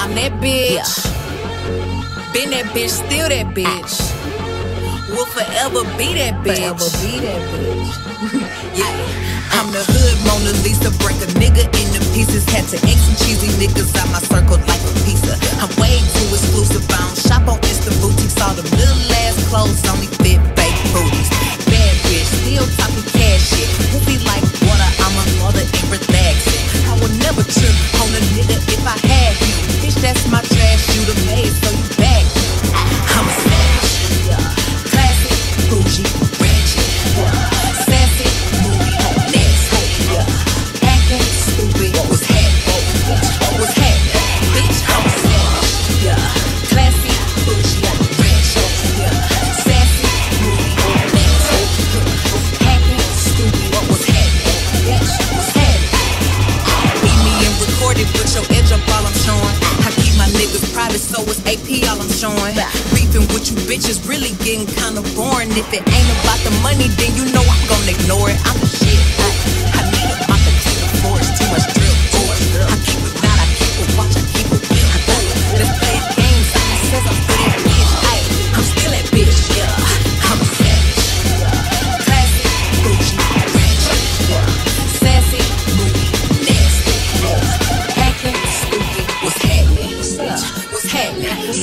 I'm that bitch. Been that bitch, still that bitch. Will forever be that bitch. Forever be that bitch. Yeah. I'm the hood Mona Lisa, it's AP all I'm showing. Beefing with you bitches really getting kinda boring. If it ain't about the money, then you know I'm gonna ignore it. I'm the shit.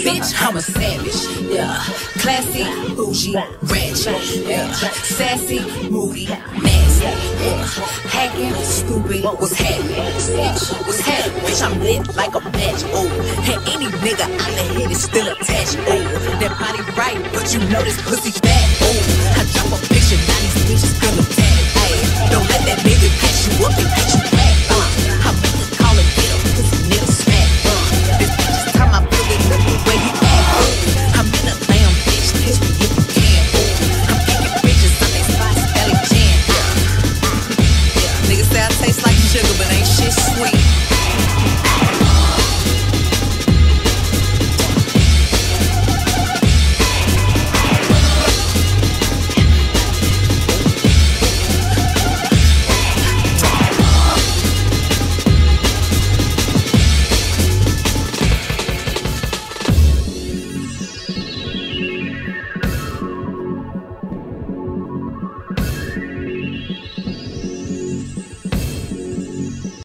Bitch, I'm a savage, yeah. Classy, bougie, ratchet, yeah. Sassy, moody, nasty, yeah. Hacking, stupid, what's happening? Bitch, what's happening? Bitch, I'm lit like a match, oh. And any nigga out the head is still attached, oh. That body right, but you know this pussy bad, oh. I drop a